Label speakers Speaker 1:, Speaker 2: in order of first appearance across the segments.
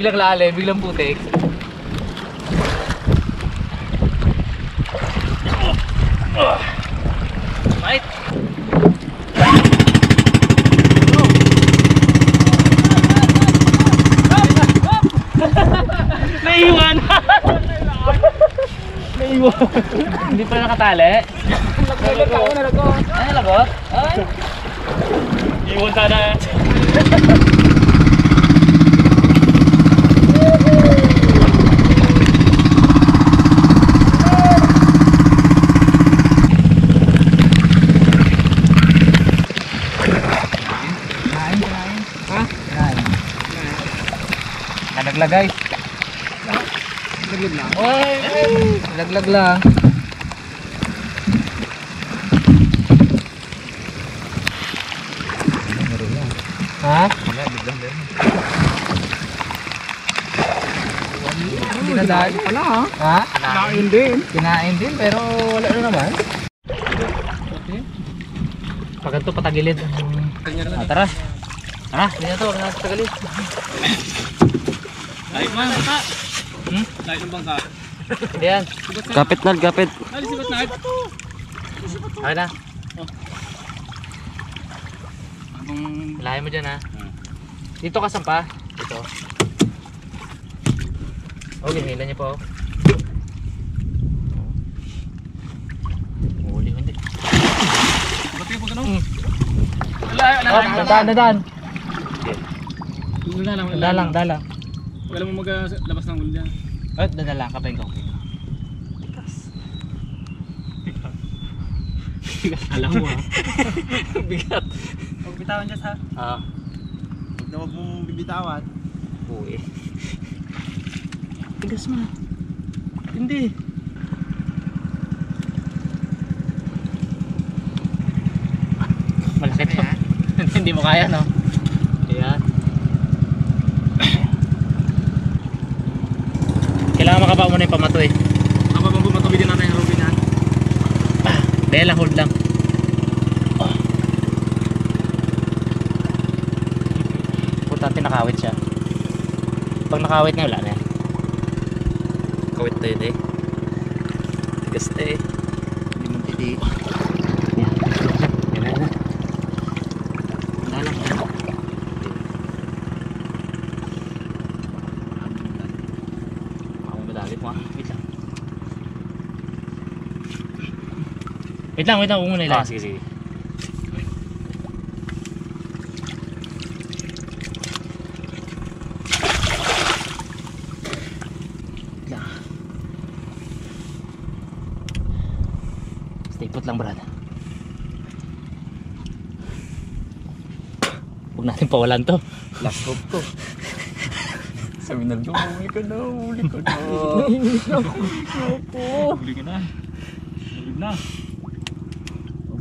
Speaker 1: Biglang lali, biglang putik. Right. Naiwan! Naiwan! Hindi pa nakatali? Nalagot! Nalagot! Ay, nalagot? Ay! Iwan sana. Lang. Oy! Nalaglag lang. Ha? Dinadali pala ha? Ha? Kinain din. Kinain din pero wala na naman. Pag ito patagilid. Ah, tara. Tara, na to. Patagilid.
Speaker 2: Ay, man, bangka.
Speaker 1: Hmm?
Speaker 2: Ay, yung bangka.
Speaker 1: Hindi yan.
Speaker 3: Kapit na, kapit.
Speaker 2: Ay, sibat na.
Speaker 1: Okay na.
Speaker 2: Abang...
Speaker 1: Ilahin mo dyan ha. Dito ka sampa. Dito. Oh, ginila niya po. Huli, hindi.
Speaker 2: Ba't kayo pag ano?
Speaker 1: Mm.
Speaker 2: Wala, wala.
Speaker 1: Oh,
Speaker 2: lang, wala
Speaker 1: Dalang, dalang.
Speaker 2: Wala mo maglabas ng ulo yan.
Speaker 1: Oh, dadalang ka pa yung
Speaker 2: Alam mo ha.
Speaker 1: Bigat.
Speaker 2: Huwag bitawan dyan ha.
Speaker 1: Ah,
Speaker 3: Huwag na huwag mong bibitawan.
Speaker 1: uwi.
Speaker 2: Tigas mo. Hindi.
Speaker 1: Malaki to. Hindi mo kaya, no? Ayan. Makaba mo na yung pamato eh.
Speaker 2: Ako bang bumatabi din natin yung Robin ha?
Speaker 1: Dahil lang, hold lang. Importante nakawit siya. Pag nakawit na, wala na yan. Kawit tayo eh. Tigas na eh.
Speaker 3: Hindi mo titi.
Speaker 1: Yan. Yan na, yan na. Wala lang. Ako madali po ah. Wait lang. Wait lang, wait lang. Huwag muna ilan.
Speaker 2: Ah, sige, sige.
Speaker 1: Stay put lang, brad. Huwag natin pawalan to.
Speaker 3: Last hope to.
Speaker 2: Sabi na doon, huli ka na, huli ka na. Huli ka na. Huli na.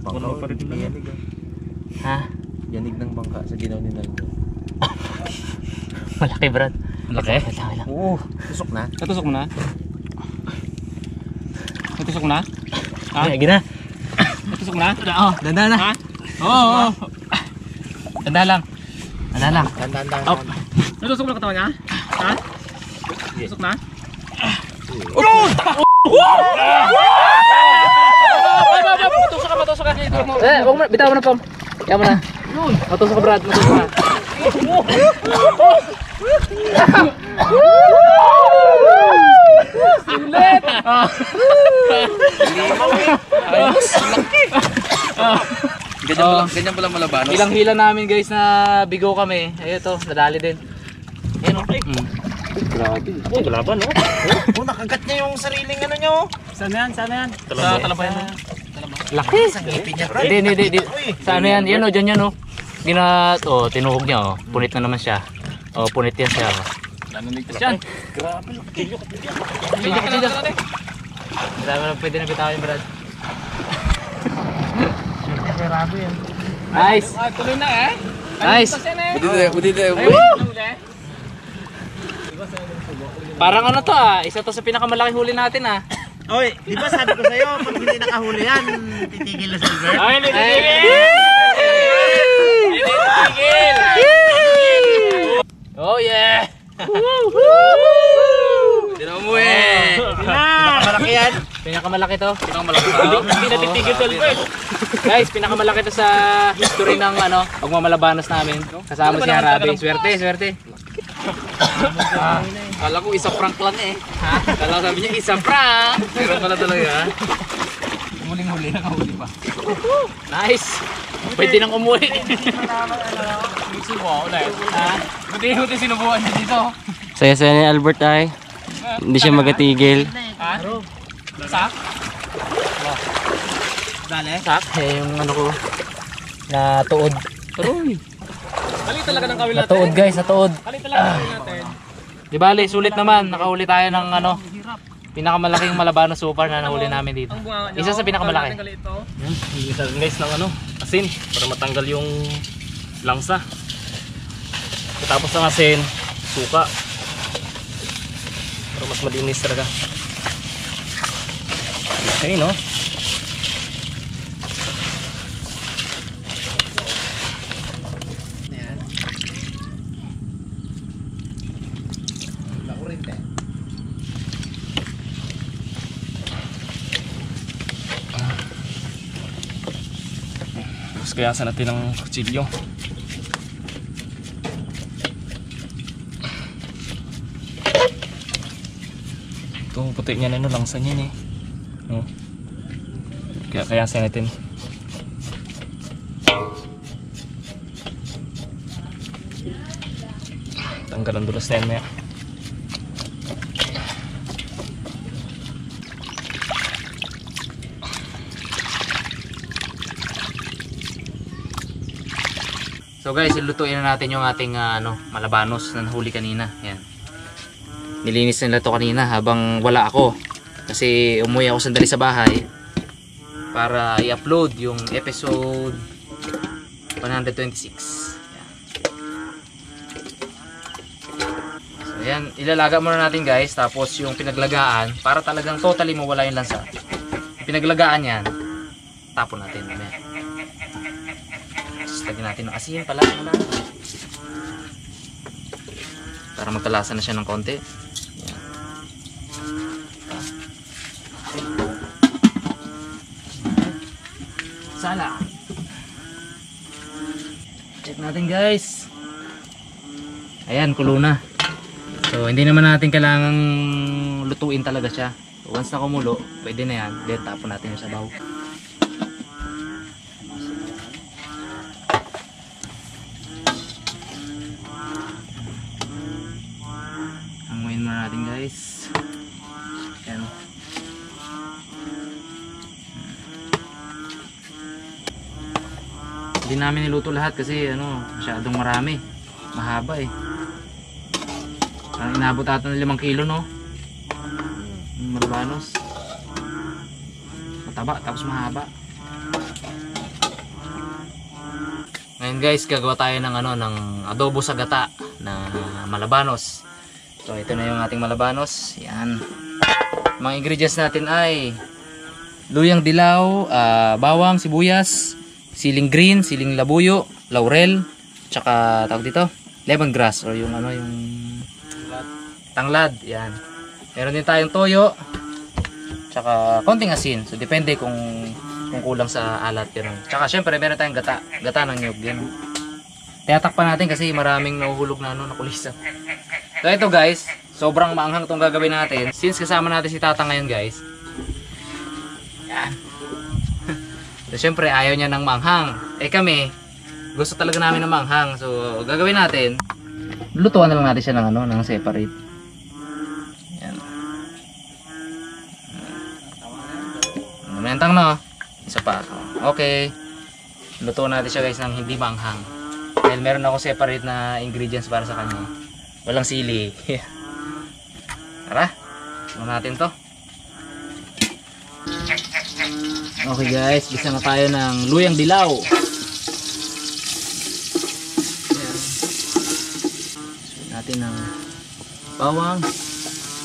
Speaker 3: Bangka
Speaker 2: Wala pa rin
Speaker 3: yanig ah.
Speaker 1: Ha?
Speaker 3: Yanig ng bangka sa ginaw ni Naldo.
Speaker 1: Malaki, brad.
Speaker 2: Malaki?
Speaker 1: Wait lang.
Speaker 3: Oo, tusok na.
Speaker 2: Natusok mo na? Natusok mo na? Ha?
Speaker 1: Ay, gina.
Speaker 2: Natusok mo na?
Speaker 1: Oh, danda na.
Speaker 2: Ha? Oo, oo.
Speaker 1: Danda lang. Danda lang.
Speaker 3: Dandan lang.
Speaker 1: Up.
Speaker 2: Natusok mo na katawan niya? Ha? Natusok na?
Speaker 1: Matusok ka, matusok ka. Eh, wag mo, bitaw mo na, Pam. Kaya mo na. Matusok ka, Brad. Matusok ka. Sulit!
Speaker 3: Ganyan pala, ganyan pala malabanos.
Speaker 1: Ilang hila namin guys na bigo kami. Ayun to, nadali din. Ayun o. Mm.
Speaker 3: Grabe.
Speaker 2: Oh, galaban, no?
Speaker 3: Oh, nakagat niya yung sariling ano niyo.
Speaker 2: Saan yan? Saan yan?
Speaker 1: Sa
Speaker 2: talabayan
Speaker 1: Laki.
Speaker 3: Ipin niya.
Speaker 1: Hindi, hindi, hindi. Sa ano yan? Yan o, dyan yan o. Gina, oh, tinuhog niya o. Punit na naman siya. O, punit yan siya o.
Speaker 2: Nanunigtas yan.
Speaker 3: Grabe.
Speaker 1: Sige, sige. Marami na pwede na bitawan Brad.
Speaker 3: Grabe yan.
Speaker 1: Nice!
Speaker 2: Ay, tuloy na eh.
Speaker 1: Nice!
Speaker 3: Buti tayo, buti tayo.
Speaker 1: Parang ano to ah, isa to sa pinakamalaki huli natin ah.
Speaker 3: Oy, di ba sabi ko sa'yo, pag hindi nakahuli yan, titigil na silver?
Speaker 2: Ay, hindi
Speaker 1: Ay!
Speaker 2: titigil! Hindi titigil!
Speaker 1: Oh yeah!
Speaker 2: Tinaw mo eh.
Speaker 3: Malaki yan.
Speaker 1: Pinakamalaki to.
Speaker 2: Pinakamalaki ba?
Speaker 1: Hindi natitigil to, Albert. Guys, pinakamalaki to sa history ng ano, pagmamalabanas namin. Kasama si Harabi. Swerte, swerte.
Speaker 2: Kala ko isa prank lang eh. Ha? Kala sabi niya isa prank. Pero pala talaga. Huling-huli, nakahuli pa.
Speaker 1: Nice! Pwede nang umuwi.
Speaker 2: Subo ulit. Ha? Buti-buti sinubukan niya dito.
Speaker 4: Saya-saya ni Albert ay. Hindi siya magatigil.
Speaker 2: Ha? Sa?
Speaker 3: Dali.
Speaker 1: Sak, eh, yung ano ko, na tuod.
Speaker 2: Tuloy. Kali talaga ng kawil
Speaker 1: Na tuod guys, na tuod.
Speaker 2: Kali talaga ng kawil natin.
Speaker 1: Di bali, sulit naman. Nakahuli tayo ng ano, pinakamalaking malabano super na nahuli namin dito. Isa sa pinakamalaki.
Speaker 2: Yan, isa guys ng ano, asin para matanggal yung langsa. Tapos ng asin, suka. Para mas malinis talaga. Okay, no? Tapos kayasan natin ng kutsilyo. Ito, puti niya na no, langsa niya eh. No? Kaya kayasan natin. Tanggal ang dulas na yan maya.
Speaker 1: So guys, ilutuin na natin yung ating ah, ano, malabanos na nahuli kanina. Yan. Nilinis nila to kanina habang wala ako. Kasi umuwi ako sandali sa bahay para i-upload yung episode 126. Yan. So yan, ilalaga muna natin guys. Tapos yung pinaglagaan, para talagang totally mawala yung lansa. Pinaglagaan yan, tapon natin. Mamaya. Natin ng asin pala muna. Para magkalasa na siya ng konti. Sala. Check natin guys. Ayan, kulo na. So, hindi naman natin kailangang lutuin talaga siya. Once na kumulo, pwede na yan. Then, tapon natin yung sabaw. Hanguin muna natin guys. Ayan. Hindi namin niluto lahat kasi ano, masyadong marami. Mahaba eh. Parang inabot ata ng 5 kilo no. Yung Malabanos. Mataba tapos mahaba. Ngayon guys, gagawa tayo ng ano ng adobo sa gata na malabanos. So ito na yung ating malabanos. Yan. Mga ingredients natin ay luyang dilaw, ah, bawang, sibuyas, siling green, siling labuyo, laurel, tsaka tawag dito, lemongrass or yung ano yung tanglad. Yan. Meron din tayong toyo, tsaka konting asin. So depende kung kung kulang sa alat yun. Tsaka syempre meron tayong gata, gata ng nyug yan. Tiyatakpan natin kasi maraming nahuhulog na ano, nakulisa. So ito guys, sobrang maanghang itong gagawin natin. Since kasama natin si Tata ngayon guys. Yan. So syempre ayaw niya ng manghang. Eh kami, gusto talaga namin ng manghang. So gagawin natin, lutuan na lang natin siya ng ano, ng separate. Yan. Namentang no. Isa pa. Okay. Lutuan natin siya guys ng hindi manghang. Dahil meron ako separate na ingredients para sa kanya. Walang sili. Tara. Sunan natin to. Okay guys, bisa na tayo ng luyang dilaw. Ayan. Natin ng bawang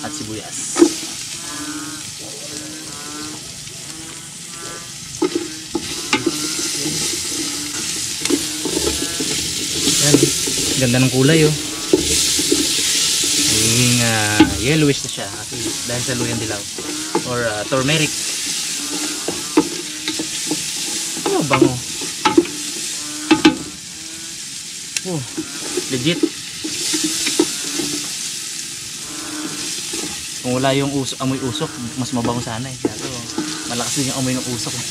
Speaker 1: at sibuyas. Yan. Ganda ng kulay oh. Nagiging ah, yellowish na siya dahil sa luyang dilaw or ah, turmeric. Oh, bango. Oh, legit. Kung wala yung usok, amoy usok, mas mabango sana eh. Pero malakas din yung amoy ng usok. eh.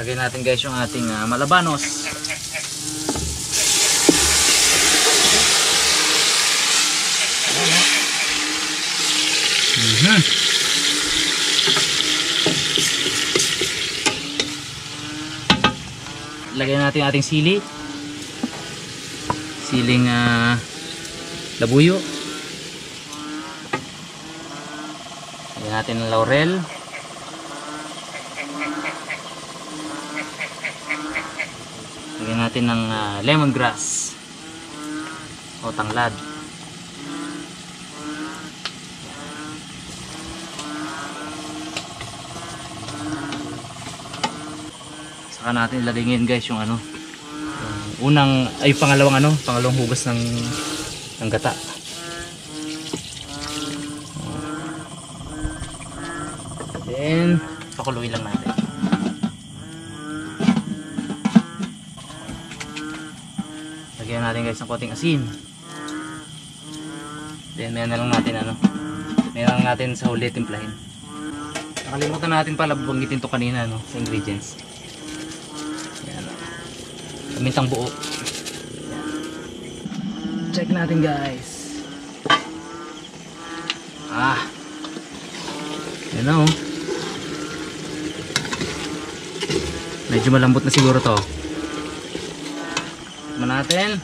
Speaker 1: Lagay natin guys yung ating ah, malabanos. Lagay natin ating sili. Siling ah, labuyo. Lagyan natin ng laurel. Lagyan natin ng ah, lemongrass o tanglad. Saka natin ilagay guys yung ano. Unang ay pangalawang ano pangalawang hugas ng ng gata. Then pakuluin lang natin. Lagyan natin guys ng konting asin. Then meron na lang natin ano meron lang natin sa huli timplahin. Nakalimutan natin pala banggitin to kanina no sa ingredients kamintang buo. Check natin guys. Ah. Yan na oh. Medyo malambot na siguro to. Tikman natin.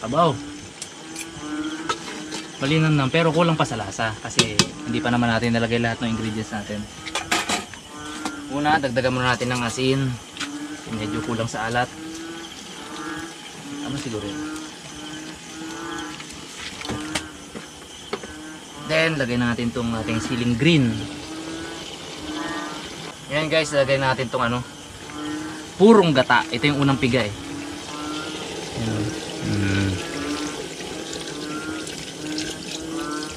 Speaker 1: Abaw. Malinan lang pero kulang pa sa lasa kasi hindi pa naman natin nalagay lahat ng ingredients natin. Una, dagdagan muna natin ng asin. Medyo kulang sa alat. Ano siguro yun? Then, lagay natin tong ating siling green. Yan guys, lagay natin tong ano, purong gata. Ito yung unang piga eh. Yan. Mm.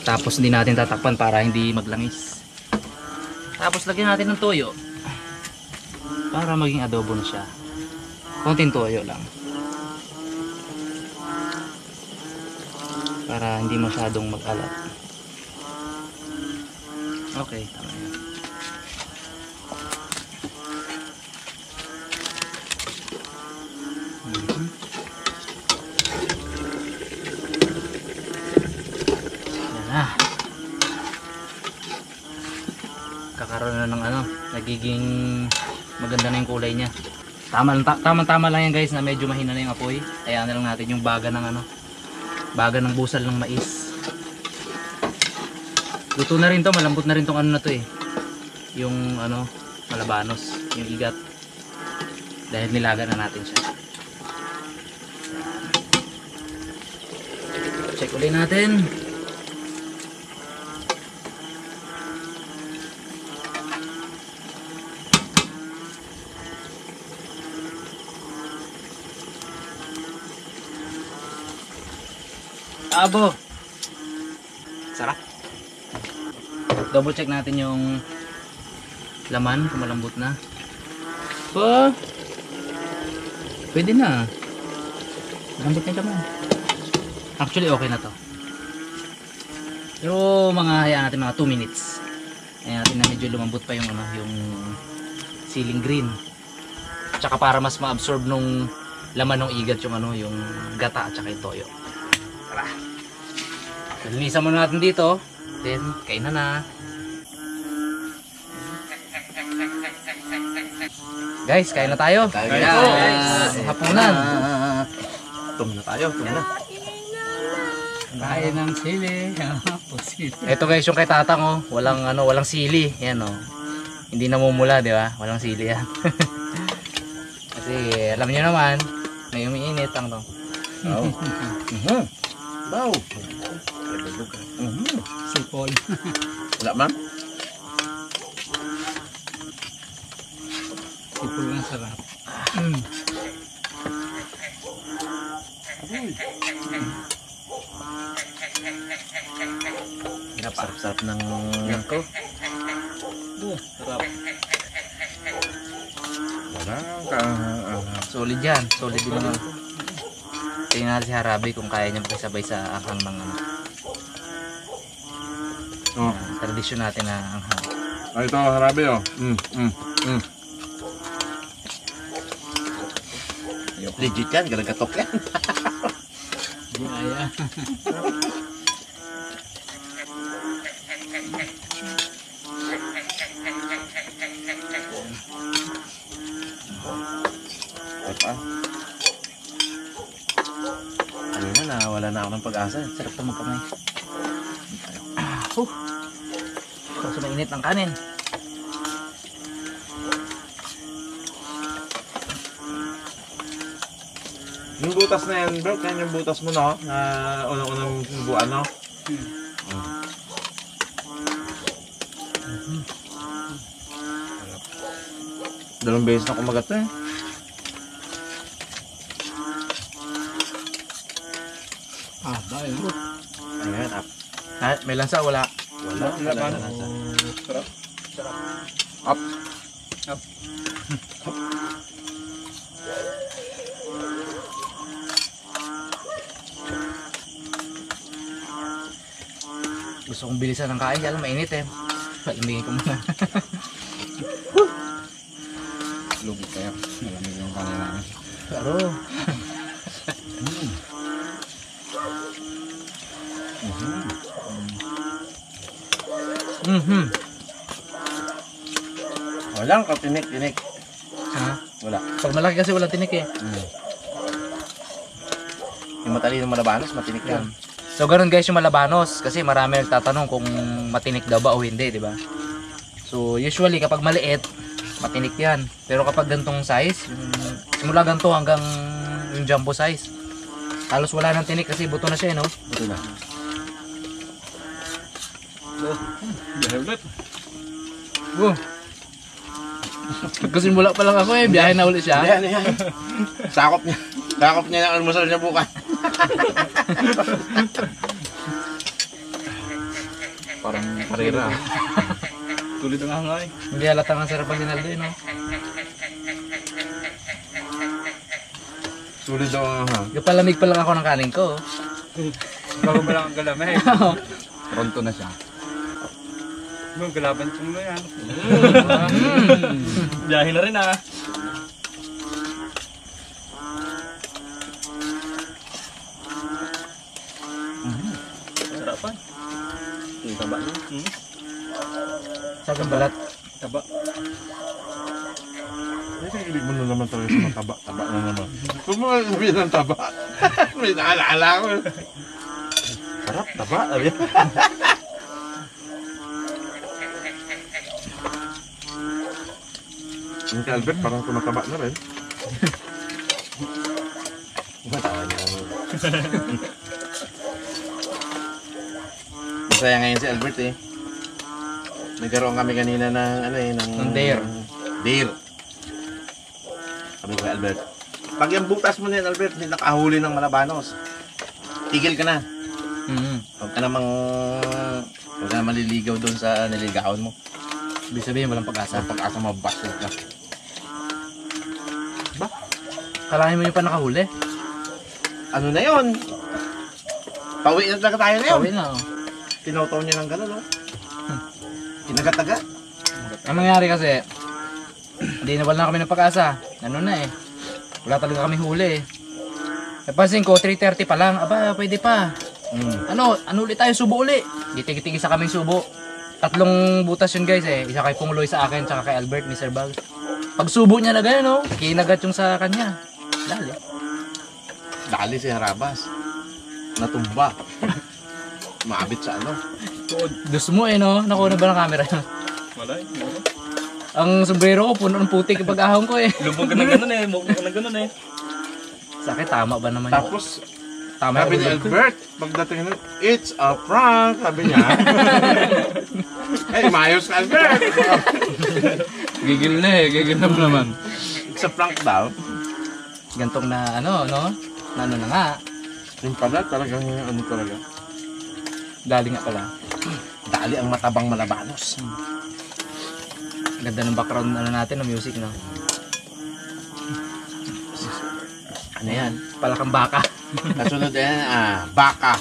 Speaker 1: Tapos hindi natin tatakpan para hindi maglangis. Tapos lagyan natin ng toyo. Para maging adobo na siya. Konting toyo lang. Para hindi masyadong mag-alat. Okay, tama yan. Kakaroon na ng ano, nagiging maganda na yung kulay niya. Tama ta- tama tama lang yan guys na medyo mahina na yung apoy. Kaya na lang natin yung baga ng ano, baga ng busal ng mais. Luto na rin to, malambot na rin tong ano na to eh. Yung ano, malabanos, yung igat. Dahil nilaga na natin siya. Check ulit natin. Abo. Sarap. Double check natin yung laman kung malambot na. Pa. Pwede na. Malambot na yung laman. Actually okay na to. Pero mga hayaan natin mga 2 minutes. Hayaan natin na medyo lumambot pa yung ano, yung ceiling green. Tsaka para mas ma-absorb nung laman ng igat yung ano, yung gata at tsaka yung toyo. Tara. Linisan muna natin dito. Then, kain na na. Guys, kain na tayo. Kain
Speaker 3: na.
Speaker 1: Hapunan.
Speaker 3: Tum na tayo, tum na.
Speaker 1: Kain ng sili. Ito guys yung kay tatang oh. Walang ano, walang sili. Yan oh. Hindi namumula, di ba? Walang sili yan. Kasi alam niyo naman, may umiinit ang to.
Speaker 3: Oh. Mhm. Wow. Mhm.
Speaker 1: Sipol.
Speaker 3: Wala man? Sipul ang sarap.
Speaker 1: Sarap-sarap ng yan ko.
Speaker 2: Sarap.
Speaker 5: Wala ka.
Speaker 1: Solid yan. Solid din naman. Tingnan natin si Harabi kung kaya niya makisabay sa anghang ng ano.
Speaker 5: Oh.
Speaker 1: Tradisyon natin na anghang.
Speaker 5: Ay, ito, harabi oh. Mm, mm, mm.
Speaker 3: Legit yan, galagatok yan.
Speaker 2: Ginaya.
Speaker 3: Ano na, nawala na ako ng pag-asa.
Speaker 1: Sarap ito magkamay. Mainit ng kanin.
Speaker 5: Yung butas na yan, bro, yan yung butas mo, no? Na unang-unang buwan, no?
Speaker 3: Dalawang beses na kumagat to eh.
Speaker 2: Ah, dahil.
Speaker 3: Ayan, up.
Speaker 1: Ha, may lansa wala.
Speaker 3: Wala, wala na nasa.
Speaker 5: Up.
Speaker 2: Up.
Speaker 1: Gusto kong bilisan ng kain, lang mainit eh. Palamigin ko muna.
Speaker 5: Lubog kayo. Malamig yung kanin namin.
Speaker 1: Pero, mhm.
Speaker 3: Walang katinik-tinik.
Speaker 1: Ha?
Speaker 3: Wala.
Speaker 1: Pag malaki kasi walang tinik eh.
Speaker 3: Mm. Yung matalino malabanos, matinik yan.
Speaker 1: So ganun guys yung malabanos kasi marami nagtatanong kung matinik daw ba o hindi, di ba? So usually kapag maliit, matinik yan. Pero kapag gantong size, yung simula ganito hanggang yung jumbo size, halos wala nang tinik kasi buto na siya, eh, no?
Speaker 3: Ito na.
Speaker 1: Oh. Magkasimula pa lang ako eh, biyahe na ulit siya.
Speaker 3: Ayan, ayan. Sakop niya. Sakop niya ng almusal niya bukas.
Speaker 5: Parang karera.
Speaker 2: Tulid ang hangay.
Speaker 1: Hindi halatang ang sarap ang Ginaldo, eh, no?
Speaker 5: Sulit daw ang ha.
Speaker 1: Palamig pa lang ako ng kanin ko.
Speaker 2: Bago ba lang ang galamay?
Speaker 5: Pronto na siya.
Speaker 2: Mga galaban chung na yan. Biyahe na rin ah. Sarapan.
Speaker 3: Yung taba niya.
Speaker 2: Hmm.
Speaker 1: Sagang balat.
Speaker 2: Taba.
Speaker 5: Ay, kikilig mo na naman talaga sa mga taba. Taba na naman. Huwag mo nga sabihin ng taba. May naalala ko. Sarap, taba. Sabi kay Albert, parang tumataba na rin.
Speaker 3: Matawa niya ako. Masaya ngayon si Albert eh. Nagkaroon kami kanina ng ano eh, ng...
Speaker 1: Ng dare.
Speaker 3: Dare. Sabi ko kay Albert, pag yung butas mo na yan, Albert, hindi nakahuli ng malabanos. Tigil ka na.
Speaker 1: Mm.
Speaker 3: Huwag ka namang... Huwag ka na maliligaw doon sa niligawan mo.
Speaker 1: Ibig sabihin walang pag-asa.
Speaker 3: Sa pag-asa mabasted ka.
Speaker 1: Kalahin mo yung pa nakahuli.
Speaker 3: Ano na yon? Pauwi na talaga tayo na yun.
Speaker 1: Sabi na, oh.
Speaker 3: Tinotaw niya ng gano'n, no? Kinagataga.
Speaker 1: Ang nangyari kasi, hindi na wala na kami ng pag-asa. Ano na eh. Wala talaga kami huli eh. Napansin ko, 3.30 pa lang. Aba, pwede pa.
Speaker 3: Mm.
Speaker 1: Ano, ano ulit tayo, subo uli. Gitig-tig isa kaming subo. Tatlong butas yun guys eh. Isa kay Pungloy sa akin, tsaka kay Albert, Mr. Bag. Pag subo niya na gano'n, no? Kinagat yung sa kanya. Dali.
Speaker 3: Dali si Harabas. Natumba. Maabit sa ano.
Speaker 1: Gusto mo eh, no? Nakuha na ba ng camera?
Speaker 2: Wala eh.
Speaker 1: Ang sombrero ko, puno ng putik yung pag-ahon ko eh.
Speaker 2: Lubog ka na ganun eh. Mukha ka na ganun eh.
Speaker 1: Sakit, tama ba naman yun?
Speaker 5: Tapos,
Speaker 1: Tama
Speaker 5: sabi ni
Speaker 1: yung
Speaker 5: Albert, pagdating nun, it's a prank, sabi niya. Ay, mayos ka, Albert.
Speaker 1: Gigil na eh, gigil na naman.
Speaker 3: Sa prank daw.
Speaker 1: Gantong na ano, no? Na ano na nga.
Speaker 5: Yung pala, talagang ano talaga.
Speaker 1: Dali nga pala.
Speaker 3: Dali ang matabang malabanos.
Speaker 1: Ganda ng background ano natin ng music, no?
Speaker 3: Ano yan?
Speaker 1: Palakang baka.
Speaker 3: Kasunod yan, ah, baka.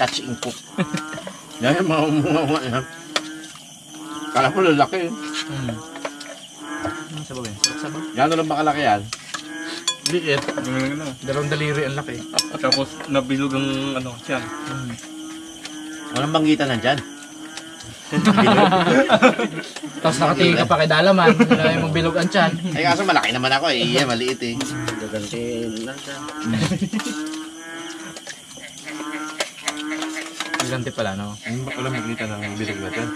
Speaker 3: Touch and cook. yan yung mga umuha yan. Kala mo lalaki.
Speaker 1: Hmm. Ano sabaw yan? Sabaw.
Speaker 3: Gano'n lang ba kalaki yan?
Speaker 2: Liit. Yung ano.
Speaker 1: Dalawang daliri ang laki.
Speaker 2: Tapos nabilog ang ano, siya.
Speaker 1: Hmm.
Speaker 3: Walang banggitan na dyan.
Speaker 1: Tapos nakatingin ka pa kay Dalaman. Wala yung bilog ang tiyan.
Speaker 3: Ay kaso malaki naman ako eh. Iya, maliit eh.
Speaker 1: Giganti pala, no?
Speaker 5: Yung wala makita ng bilog natin.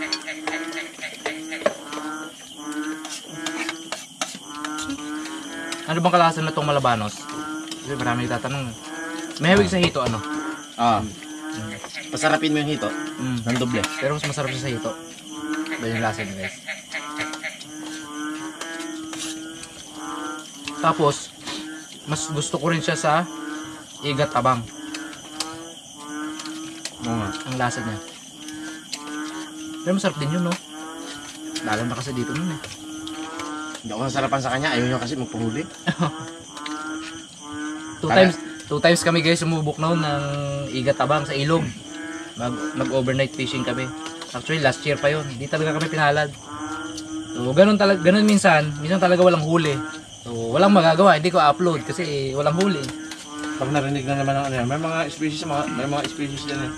Speaker 1: Ano bang kalasan na itong malabanos? Kasi marami nagtatanong. May hawig sa hito, ano?
Speaker 3: Ah. Pasarapin mo yung hito.
Speaker 1: Mm.
Speaker 3: Ng doble.
Speaker 1: Pero mas masarap siya sa hito. Dahil yung lasa niya, guys. Tapos, mas gusto ko rin siya sa igat tabang.
Speaker 3: Oo nga.
Speaker 1: Ang lasa niya. Pero masarap din yun, no? Lalo na kasi dito nun eh.
Speaker 3: Hindi ako nasarapan sa kanya. Ayaw niya kasi magpahuli.
Speaker 1: Two
Speaker 3: Kaya-
Speaker 1: times, two times kami guys sumubok noon ng igat tabang sa ilog. Mag, mag-overnight fishing kami. Actually, last year pa yun. Hindi talaga kami pinalad. So, ganun talaga, ganun minsan. Minsan talaga walang huli. So, walang magagawa. Hindi ko upload kasi walang huli.
Speaker 5: Pag narinig na naman ng ano yan, may mga species, mga, may mga species yan eh.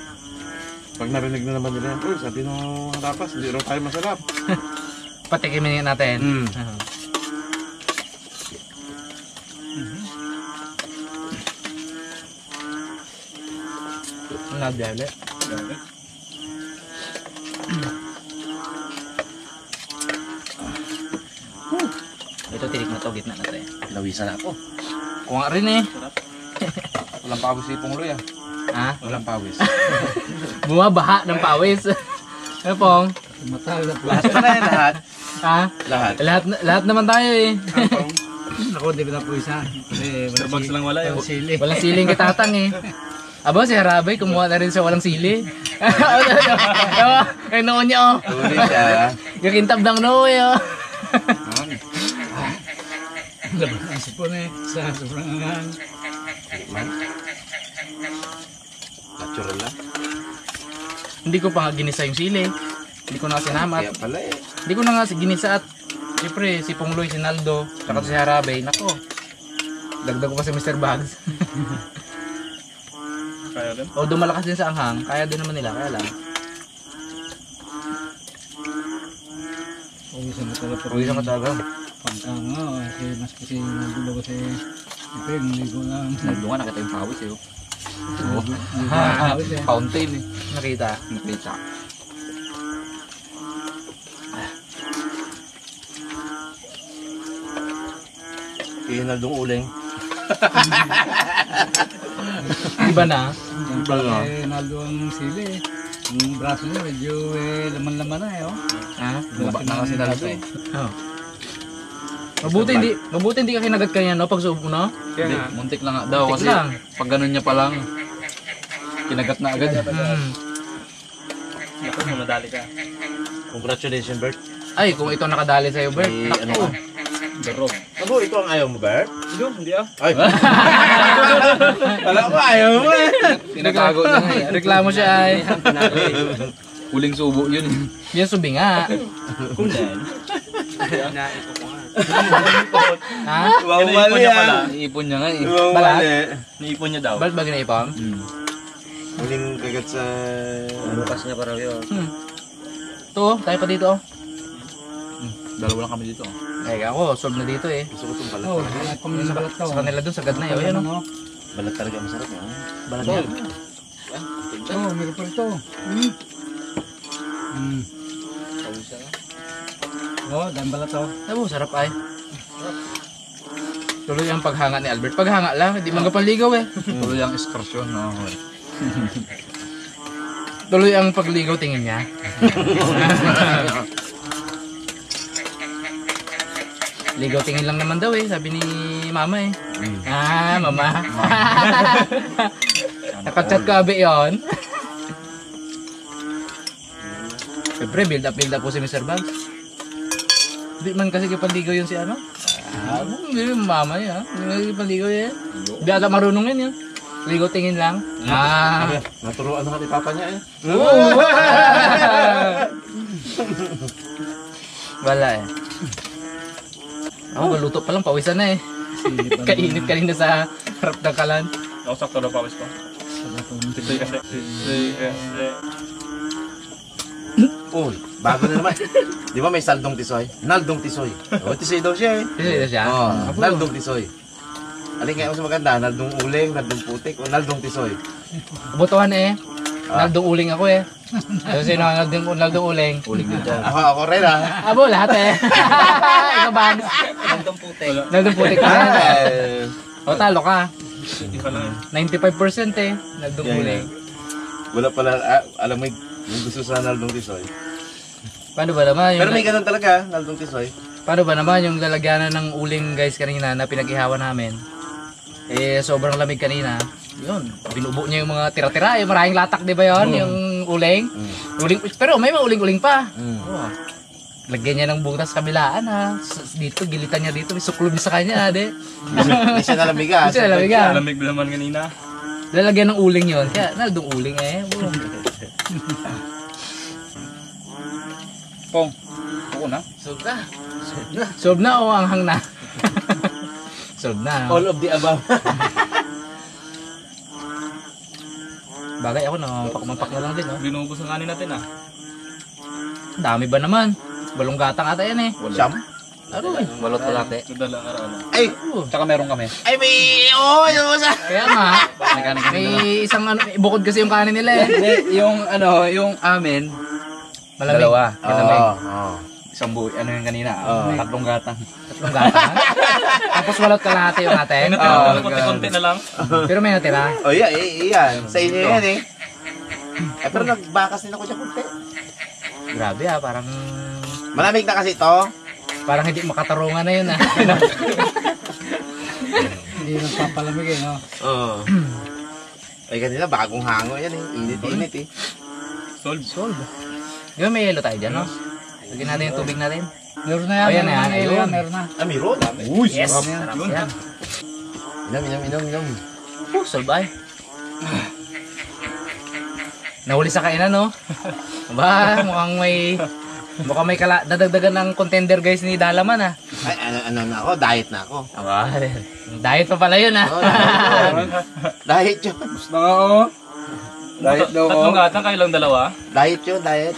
Speaker 5: Pag narinig na naman nila yan, uy, sabi nung harapas, hindi raw tayo masarap.
Speaker 1: Patikimin natin.
Speaker 3: Mm.
Speaker 1: Uh-huh. Nadali. Ito tinik na to, gitna na to eh.
Speaker 3: Lawisan ako.
Speaker 1: Kuha rin eh.
Speaker 5: Walang pawis si Pongloy ah.
Speaker 1: Ha?
Speaker 5: Walang pawis.
Speaker 1: Bumabaha ng pawis. Ano pong?
Speaker 3: Lahat pa na yan, lahat.
Speaker 1: Ha?
Speaker 3: Lahat.
Speaker 1: Lahat, lahat naman tayo eh.
Speaker 6: Ako, di ba na po isa? Kasi wala
Speaker 2: Starbucks lang wala yun.
Speaker 6: walang sili.
Speaker 1: Walang siling kitatang eh. Aba, si Harabay, kumuha na rin sa walang sili. Ay, noon niya oh.
Speaker 3: Huli siya.
Speaker 1: Kakintab ng noo eh oh.
Speaker 6: Ang sipon eh. Sa sobrang angang.
Speaker 3: Natural lang.
Speaker 1: Hindi ko pa nga ginisa yung sili. Hindi ko na sinama.
Speaker 3: Kaya pala eh.
Speaker 1: Hindi ko na nga ginisa at Siyempre, si Pongloy, si Naldo, saka si Harabay, nako. Dagdag ko pa si Mr. Bags.
Speaker 2: Kaya rin.
Speaker 1: Although malakas din sa anghang, kaya din naman nila, kaya lang.
Speaker 6: Uwi sa matala pa
Speaker 1: Uwi sa kataga.
Speaker 6: Pagka nga, kasi mas kasi nagulo kasi ito yung hindi ko lang.
Speaker 1: Naldo nga, nakita yung pawis eh. oh.
Speaker 6: Hindi ko nakakawit eh.
Speaker 1: Fountain eh. Nakita. Nakita.
Speaker 3: Pinaldong uling.
Speaker 1: Iba na.
Speaker 6: Iba Eh, naldo ang sili eh. Yung braso niya medyo eh, laman-laman na eh. Oh.
Speaker 1: Ha?
Speaker 6: Malaki
Speaker 1: na kasi
Speaker 6: lado
Speaker 1: eh. Oh. Mabuti hindi, mabuti hindi ka kinagat kanya no pag subo no?
Speaker 2: Kaya nga.
Speaker 7: Muntik lang nga daw kasi
Speaker 1: lang.
Speaker 7: pag ganun niya pa lang, kinagat na agad.
Speaker 1: Hmm.
Speaker 2: Ako mo nadali ka.
Speaker 3: Congratulations, Bert.
Speaker 1: Ay, kung ito nakadali sa'yo, Bert.
Speaker 3: Eh, ano ka?
Speaker 2: Darog.
Speaker 3: Abo, ito ang ayaw mo, Bert?
Speaker 2: Hindi, hindi ah.
Speaker 3: Ay! Wala ko, ayaw mo eh.
Speaker 7: Tinatago niya nga eh.
Speaker 1: Reklamo siya ay.
Speaker 7: Huling subo yun.
Speaker 1: Yan subi nga.
Speaker 2: Kunan.
Speaker 1: Ha?
Speaker 2: Niya pala.
Speaker 7: Iipon niya nga eh.
Speaker 1: Balat?
Speaker 2: Niipon niya daw.
Speaker 1: Balt ba ginaipon?
Speaker 3: Huling kagat sa...
Speaker 4: Bukas niya para yun.
Speaker 1: Hmm. Ito, tayo pa dito. oh.
Speaker 7: Dalawa lang kami dito.
Speaker 1: Eh, ako, solve na dito eh.
Speaker 3: Gusto ko itong balat
Speaker 6: Oh, wala pa mga balat to.
Speaker 1: Sa kanila dun, sagad na eh. O, yan oh.
Speaker 6: Ano?
Speaker 3: Balat talaga masarap yun.
Speaker 1: Balat yan.
Speaker 6: Oh, meron pa ito. Hmm. Hmm. Oh, dahil balat to.
Speaker 1: Mo, sarap ay. Tuloy ang paghanga ni Albert. Paghanga lang, hindi man panligaw eh.
Speaker 7: Tuloy ang eskarsyon. No?
Speaker 1: Tuloy ang pagligaw tingin niya. Ligaw tingin lang naman daw eh, sabi ni mama eh. Ah, mama. Nakachat ko abi yun. Siyempre, build up, build up po si Mr. Bugs. Hindi man kasi kapaligaw yun si ano. Ah, hindi yung mama niya. Hindi kapaligaw yan. Hindi ata marunong yan yun. Ligaw tingin lang. Ah.
Speaker 5: Naturuan na ni Papa niya eh.
Speaker 1: Wala eh. Ako, luto pa lang, pawisan na eh. Kainit kanina sa harap ng kalan.
Speaker 2: Ako sakto na pawis. Tisoy kasi. Tisoy kasi.
Speaker 3: Uy, bago na naman. Di ba may saldong tisoy? Naldong tisoy. O, tisoy daw siya eh.
Speaker 1: Kasi ito siya.
Speaker 3: Oh, naldong tisoy. Alin kaya mas maganda? Naldong uling, naldong putik, o naldong tisoy?
Speaker 1: Butuhan eh.
Speaker 3: Ah.
Speaker 1: Naldong uling ako eh. Kasi sino ang naldong, naldong uling?
Speaker 7: Uling din dyan.
Speaker 3: Ako, ako rin ah.
Speaker 1: Abo, lahat eh. Ikaw ba? Naldong putik. Naldong putik ka. O, talo ka.
Speaker 2: Hindi ka lang.
Speaker 1: 95% eh.
Speaker 3: Yan,
Speaker 1: uling.
Speaker 3: Wala pala, ah, alam mo yung gusto sa naldong tisoy.
Speaker 1: Paano ba naman yung...
Speaker 3: Pero may ganun talaga, naldong tisoy.
Speaker 1: Paano ba naman yung lalagyanan ng uling guys kanina na pinag-ihawa namin? Eh, sobrang lamig kanina. Yun, binubo niya yung mga tira-tira. Yung maraming latak, di ba yun? Yung uling. uling. Pero may mga uling-uling pa. Oh. Lagyan niya ng butas kabilaan ha. Dito, gilitan niya dito. May suklob sa kanya ha, de.
Speaker 3: Hindi siya nalamiga.
Speaker 1: Kasi alam ka,
Speaker 2: Lamig naman kanina.
Speaker 1: lalagyan ng uling yun. Kaya, naldong uling eh. Oh.
Speaker 7: Pong. Ako na.
Speaker 1: Solve na. Solve na o anghang na? Solve na.
Speaker 3: All of the above.
Speaker 1: Bagay ako na, pakumapak na lang din. Oh.
Speaker 2: Binubos ang kanin natin ah.
Speaker 1: Dami ba naman? Balong gatang ata yan eh.
Speaker 3: Siyam?
Speaker 1: Ano eh?
Speaker 2: Araw na.
Speaker 3: Ay!
Speaker 7: Tsaka meron kami.
Speaker 3: Ay, may... Oo, oh, yun sa...
Speaker 1: Kaya nga, may isang ano, bukod kasi yung kanin nila eh.
Speaker 7: Yung ano, yung amin,
Speaker 1: Malamig.
Speaker 7: dalawa.
Speaker 3: Oo,
Speaker 7: Malamig.
Speaker 3: oo.
Speaker 7: Isang buo, ano yung kanina?
Speaker 3: Oo.
Speaker 7: Tatlong gatang.
Speaker 1: Tatlong gatang. Tapos walot kalahati yung atin.
Speaker 2: Natira ko konti-konti na lang.
Speaker 1: Pero may natira.
Speaker 3: Oh, yeah, yan. Sa inyo yan eh. Eh, pero nagbakas din ako dyan kunti.
Speaker 1: Grabe ah, parang
Speaker 3: Malamig na kasi to.
Speaker 1: parang hindi makatarungan na yun ah.
Speaker 6: Hindi nagpapalamig eh, no?
Speaker 3: Oo. Ay, kanina bagong hango yan eh. Init-init eh.
Speaker 2: Solve.
Speaker 1: Solve. Di ba may yelo tayo dyan, no? Lagyan natin yung tubig natin.
Speaker 6: Meron na yan,
Speaker 1: Oh, yan
Speaker 6: meron
Speaker 1: na, ayun.
Speaker 6: yan, meron na.
Speaker 3: Ah, meron.
Speaker 2: Uy,
Speaker 1: Yes!
Speaker 2: sarap.
Speaker 1: Sarap
Speaker 2: Yun.
Speaker 1: yan.
Speaker 3: Inom, inom, inom, inom.
Speaker 1: Oh, solve ay. Nahuli sa kainan, no? Ba, mukhang may... Mukhang may kala... Dadagdagan ng contender guys ni Dalaman, ah.
Speaker 3: Ay, ano, ano na ako? Diet na ako.
Speaker 1: Aba, diet pa pala yun, ah.
Speaker 3: Oh, diet yun. Diet yun.
Speaker 7: Gusto nga ako. Diet daw ako.
Speaker 2: Tatlong gatang, kayo lang dalawa.
Speaker 3: Diet yun, diet.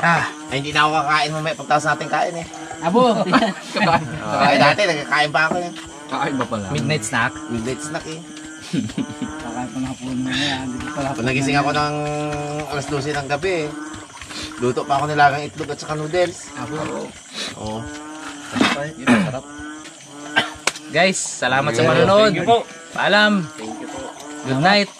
Speaker 3: Ah, ay, hindi na ako kakain mamaya pagtaas natin kain eh.
Speaker 1: Abo,
Speaker 3: Oh, ay, dati nagkakain pa ako eh.
Speaker 7: Kakain ba pala?
Speaker 1: midnight snack.
Speaker 3: Midnight snack eh.
Speaker 6: Kakain pa ng hapon na yan. Hindi pa
Speaker 3: Kung nagising ako ng alas 12 ng gabi eh. Luto pa ako nilagang itlog at saka noodles.
Speaker 1: Abo.
Speaker 3: Oo.
Speaker 7: Yun, sarap.
Speaker 1: Guys, salamat sa manonood.
Speaker 2: Thank you po.
Speaker 1: Paalam. Good night.